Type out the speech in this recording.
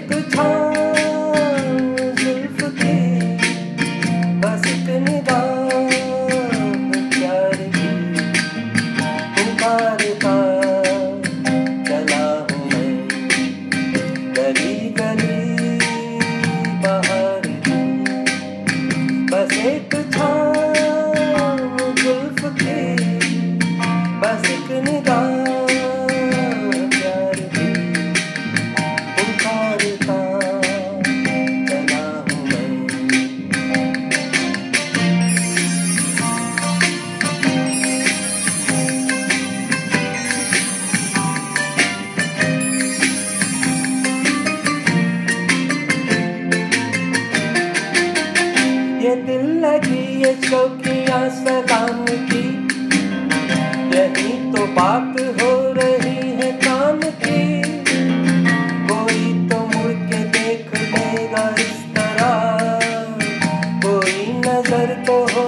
good time. ये दिल लगी ये चौकिया सलाम की। यही तो बात हो रही है काम की। कोई तो मुड़ के देख लेगा इस तरह। कोई नज़र तो हो